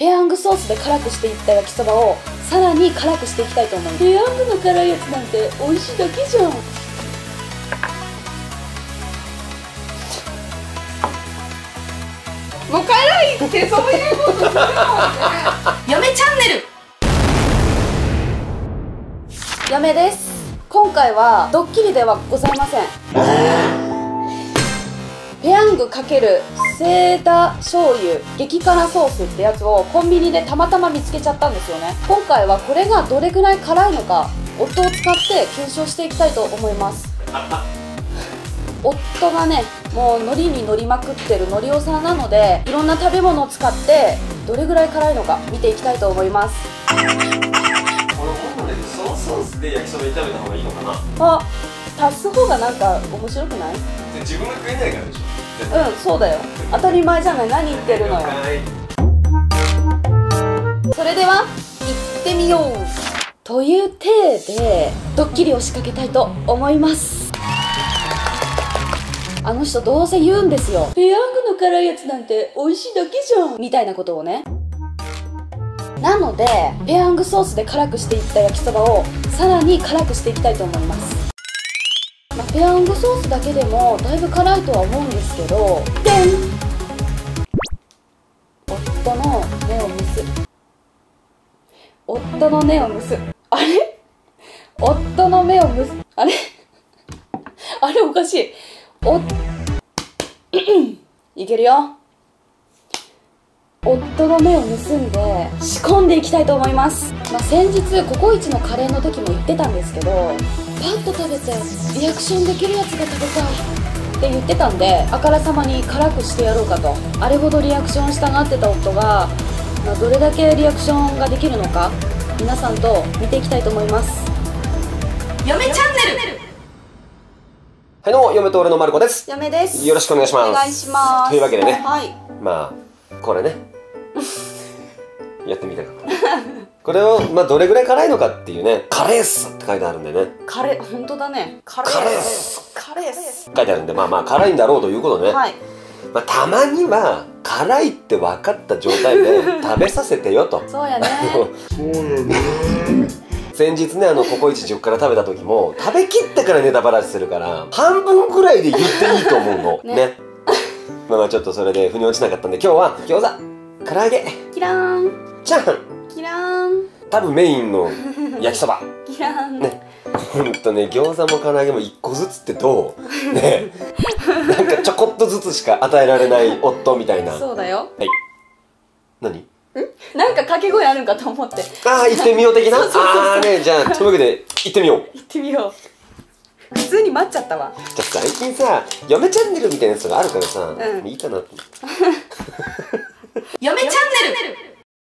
ペヤングソースで辛くしていった焼きそばをさらに辛くしていきたいと思います。ペヤングの辛いやつなんて美味しいだけじゃん。もう辛いってそういうことするもんね嫁チャンネル嫁です。今回はドッキリではございませんペヤング×セーダ醤油激辛ソースってやつをコンビニでたまたま見つけちゃったんですよね。今回はこれがどれぐらい辛いのか夫を使って検証していきたいと思います。夫がねもう海苔に乗りまくってるのりおさんなのでいろんな食べ物を使ってどれぐらい辛いのか見ていきたいと思います。このそのソースで焼きそば炒めた方がいいのかな？あ足す方がなんか面白くない？で自分が食えないからでしょうんそうだよ。当たり前じゃない。何言ってるのよ。それでは行ってみよう。という体でドッキリを仕掛けたいと思います。あの人どうせ言うんですよ。ペヤングの辛いやつなんて美味しいだけじゃん。みたいなことをね。なのでペヤングソースで辛くしていった焼きそばをさらに辛くしていきたいと思います。まあ、ペヤングソースだけでもだいぶ辛いとは思うんですけどでん。夫の目をむす夫の目をむすあれ？夫の目をむすあれ？あれおかしい。おいけるよ。夫の目を盗んで仕込んでいきたいと思います、まあ、先日ココイチのカレーの時も言ってたんですけどパッと食べてリアクションできるやつが食べたいって言ってたんであからさまに辛くしてやろうかと。あれほどリアクションしたがってた夫が、まあ、どれだけリアクションができるのか皆さんと見ていきたいと思います。嫁チャンネル。はいどうも嫁と俺のまる子です。嫁です。よろしくお願いします。お願いします。というわけでね。はい。まあこれねやってみたかった。これをまあどれぐらい辛いのかっていうね。カレーっすって書いてあるんでね。カレー本当だね。カカレーっす。カレーっす。書いてあるんでまあまあ辛いんだろうということね、はい。まあ、たまには辛いって分かった状態で 食べさせてよと。そうやね。先日ねあのココイチ10から食べた時も食べきってからネタバラシするから半分くらいで言っていいと思うの。ね。ね。まあまあちょっとそれで腑に落ちなかったんで今日は餃子。唐揚げ。キラーンチャーハンキラーン多分メインの焼きそば。キラーンね。ほんとね餃子も唐揚げも1個ずつってどう？ね。なんかちょこっとずつしか与えられない夫みたいな。そうだよ。はい。何？なんか掛け声あるんかと思って。ああ行ってみよう的な？ああねじゃあというわけで行ってみよう。行ってみよう。普通に待っちゃったわ。じゃあ最近さ嫁チャンネルみたいなやつがあるからさ、うん。いいかなって。嫁チャンネル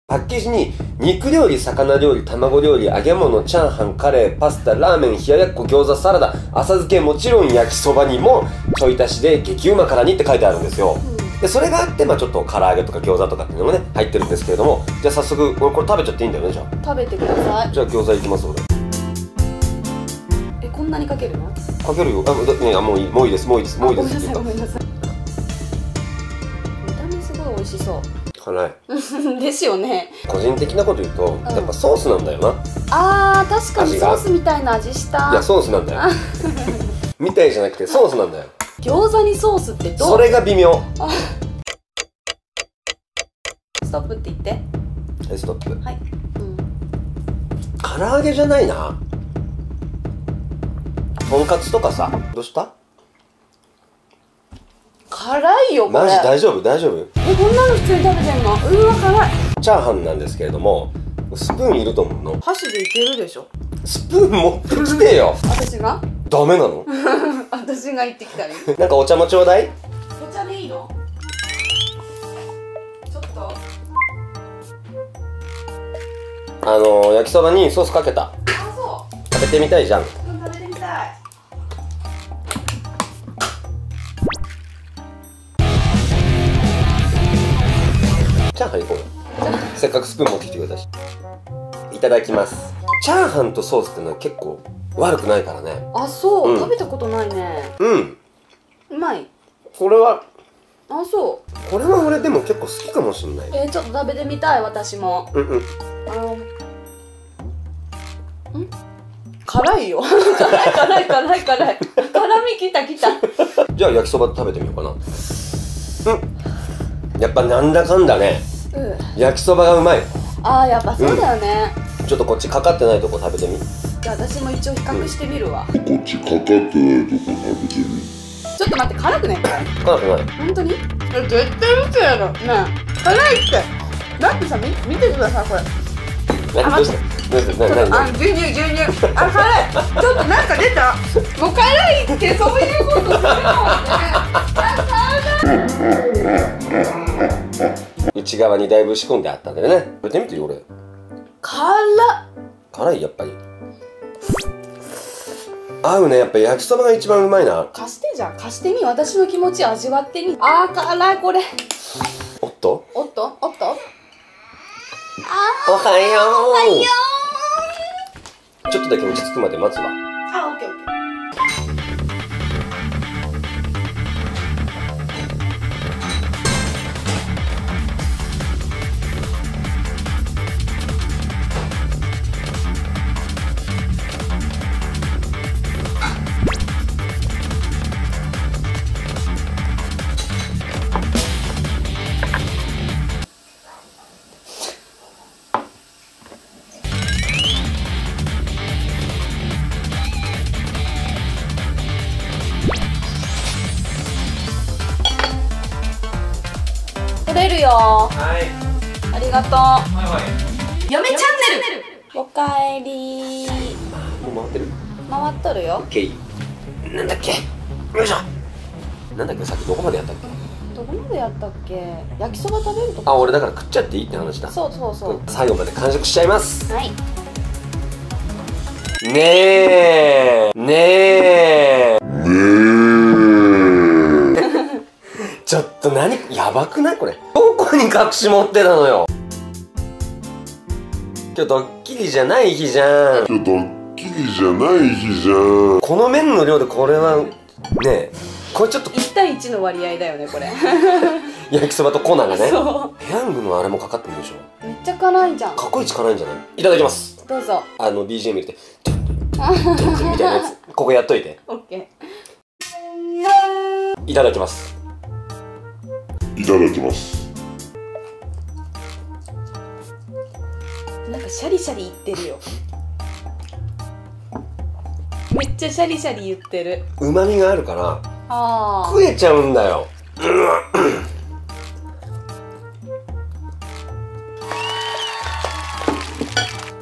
パッケージに肉料理魚料理卵料理揚げ物チャーハンカレーパスタラーメン冷ややっこ餃子サラダ浅漬けもちろん焼きそばにもちょい足しで激うま辛にって書いてあるんですよ、でそれがあってまあちょっと唐揚げとか餃子とかっていうのもね入ってるんですけれどもじゃあ早速俺これ食べちゃっていいんだよねじゃあ。食べてください。じゃあ餃子いきます俺。えこんなにかけるの？かけるよ。あもういいもういいですもういいですもういいあごめんですなさいごめんなさい。見た目すごい美味しそ辛い。う ですよね。個人的なこと言うと、やっぱソースなんだよな。あー確かにソースみたいな味した。いやソースなんだよ。みたいじゃなくてソースなんだよ。餃子にソースってどう？それが微妙。ストップって言って。はいストップ。はい、うん、唐揚げじゃないな。とんかつとかさ。どうした？辛いよこれ。マジ大丈夫？大丈夫？えこんなの普通に食べてんの？うわ辛い。チャーハンなんですけれどもスプーンいると思うの？箸でいけるでしょ？スプーン持ってきてよ。私が？ダメなの？私が行ってきたり。なんかお茶もちょうだい。お茶でいいの？ちょっと。あのー、焼きそばにソースかけた。あそ食べてみたいじゃんただきます。チャーハンとソースってのは結構悪くないからね。あそう、うん。食べたことないね。うん。うまい。これはあそこれは俺でも結構好きかもしんない。うえー、ちょっと食べてみたい私も。うんうん。あのん？辛いよ。辛い辛い辛い。辛い辛みきたきた。じゃあ焼きそば食べてみようかな。うん。やっぱなんだかんだね。うん。焼きそばがうまい。あーやっぱそうだよね、ちょっとこっちかかってないとこ食べてみ。じゃあ私も一応比較してみるわ、こっちかかってないとこ食べてみ。ちょっと待って辛くない？辛くない。本当に？え絶対嘘やろ。ねえ。辛いって。だってさみ見てくださいこれ。何？どうしたどうした何？何？あ牛乳牛乳。あ 辛い。ちょっとなんか出た？もう辛いってそういうことするもんね 内側にだいぶ仕込んであったんだよね。食べてみてよ俺辛いやっぱり。合うねやっぱ焼きそばが一番うまいな。貸してじゃん。貸してみ。私の気持ち味わってみ。あー辛いこれ。おっと？おっと？おっと？おはよう。おはよう。ちょっとだけ落ち着くまで待つわれるよ。はい。ありがとう。はいはい。嫁チャンネル。おかえりもう回ってる？回っとるよ。OK なんだっけ？よいしょ。なんだっけ？さっきどこまでやったっけ？どこまでやったっけ？焼きそば食べるとかあ俺だから食っちゃっていいって話だ。そうそうそう。最後まで完食しちゃいます。はい。ねえ。ねえ。ちょっと何？やばくない？これに隠し持ってたのよ。今日ドッキリじゃない日じゃん。今日ドッキリじゃない日じゃん。この麺の量でこれはねえこれちょっと1対1の割合だよねこれ。焼きそばと粉がね。そペヤングのあれもかかってるでしょ。うめっちゃ辛いじゃん。かっこいい力ないんじゃない？いただきます。どうぞ。あの BGM 入れてトゥントゥントゥントゥントゥンみたいなやつ。ここやっといて。オッケいただきます。いただきますなんかシャリシャリ言ってるよ。めっちゃシャリシャリ言ってる。うまみがあるからあ食えちゃうんだよ。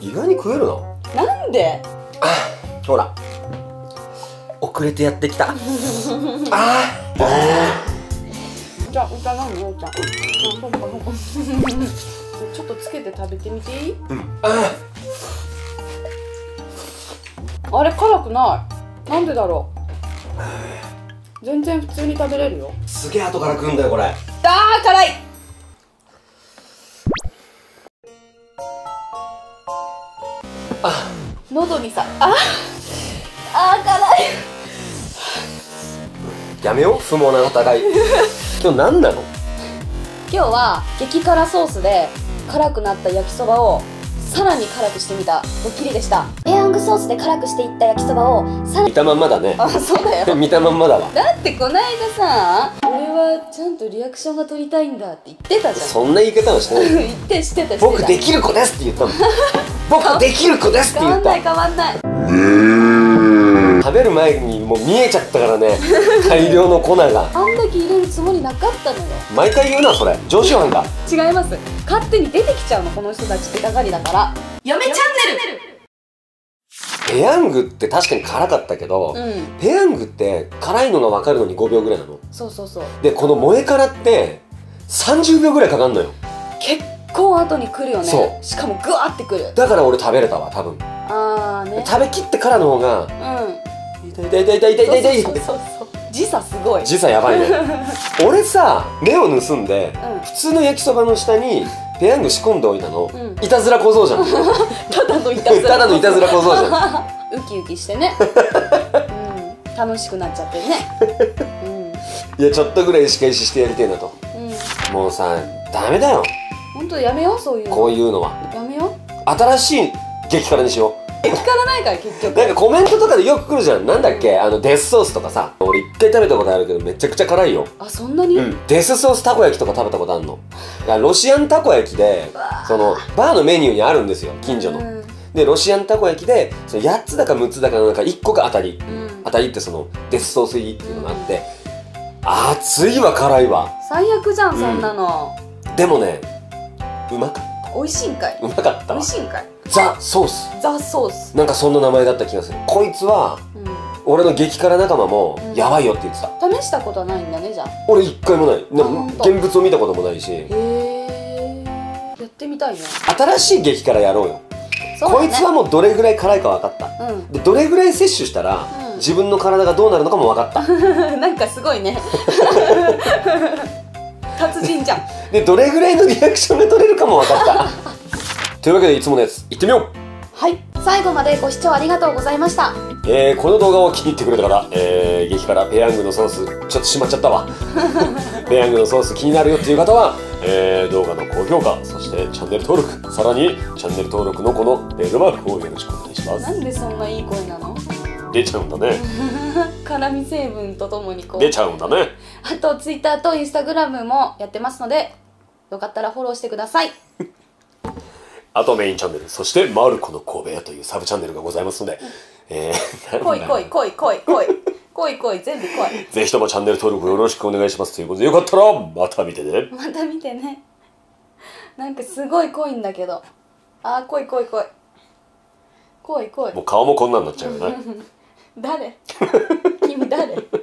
意外に食えるのあなんで？ほら。遅れてやってきた。あじゃあお茶飲むよお茶。あそうかそうかちょっとつけて食べてみていい？ーああれ辛くない。なんでだろう？全然普通に食べれるよ。すげえ後から食うんだよこれ。あー辛い！あ。喉にさああー辛い。やめよう不毛なお互い。今日何なの？今日は激辛ソースで辛くなった焼きそばをさらに辛くしてみたドッキリでした。ペヤングソースで辛くしていった焼きそばをさら見たまんまだね。あそうだよ。見たまんまだわ。だってこないださ俺はちゃんとリアクションが取りたいんだって言ってたじゃん。そんな言い方はしてない 言ってしてたしてた僕できる子ですって言ったもん。僕できる子ですって言った変わんない変わんない食べる前にもう見えちゃったからね 大量の粉が。あんだけ入れるつもりなかったのよ。毎回言うなそれ。常習犯か違います。勝手に出てきちゃうのこの人たちってがかりだから。嫁チャンペヤングって確かに辛かったけど、ネルうん。ペヤングって辛いのが分かるのに5秒ぐらいなの。そうそうそう。でこの萌え辛って30秒ぐらいかかんのよ。結構後に来るよね。そしかもグワーってくる。だから俺食べれたわ多分。あーね。食べきってからの方がうん痛い痛い痛い痛い痛い痛い痛い。時差すごい。時差やばいね。俺さ目を盗んでうん。普通の焼きそばの下にペヤング仕込んでおいたの、うん。いたずら小僧じゃん。ただのいたずら。ただのいたずら小僧じゃん。ウキウキしてね。うん。楽しくなっちゃってね。うん。いやちょっとぐらい仕返ししてやりてえなと。うん。もうさダメだよ。本当やめようそういうの。こういうのは。やめよ新しい激辛にしよう聞かないから結局。うなんかコメントとかでよく来るじゃん。なんだっけ？あのデスソースとかさ。俺一回食べたことあるけどめちゃくちゃ辛いよ。あそんなに、うん。デスソースたこ焼きとか食べたことあるの。ロシアンたこ焼きでそのバーのメニューにあるんですよ近所の、うん。でロシアンたこ焼きでその8つだか6つだかの中1個が当たり。うん。当たりってそのデスソース入りっていうのがあって。熱いわ辛いわ。最悪じゃんそんなの、でもねうまかっ美味しいんかい。たうまかった美わ味しいんかいザ・ソース。ザソース。なんかそんな名前だった気がする。こいつはうん。俺の激辛仲間もうん。やばいよって言ってた、試したことはないんだねじゃあ。俺一回もない。な現物を見たこともないし。へえやってみたいね。新しい激辛やろうよ。ね。こいつはもうどれぐらい辛いか分かった。うん。でどれぐらい摂取したら、うん。自分の体がどうなるのかも分かった。なんかすごいね。達人じゃん。でどれぐらいのリアクションが取れるかも分かったというわけでいつものやついってみよう。はい。最後までご視聴ありがとうございました。えー、この動画を気に入ってくれた方、えー、激辛ペヤングのソースちょっとしまっちゃったわ。ペヤングのソース気になるよっていう方は、えー、動画の高評価そしてチャンネル登録さらにチャンネル登録のこのベルマークをよろしくお願いします。なんでそんないい声なの？出ちゃうんだね。辛味成分とともにこう。出ちゃうんだね。あと Twitter と Instagram もやってますのでよかったらフォローしてくださいあとメインチャンネルそしてマルコの神戸屋というサブチャンネルがございますので、えー、来い来い来い来い来い来い来い全部来いぜひともチャンネル登録よろしくお願いしますということでよかったらまた見てね。また見てね。なんかすごい濃いんだけど。あー来い来い来い来い来いもう顔もこんなんなっちゃうよね。誰？君誰？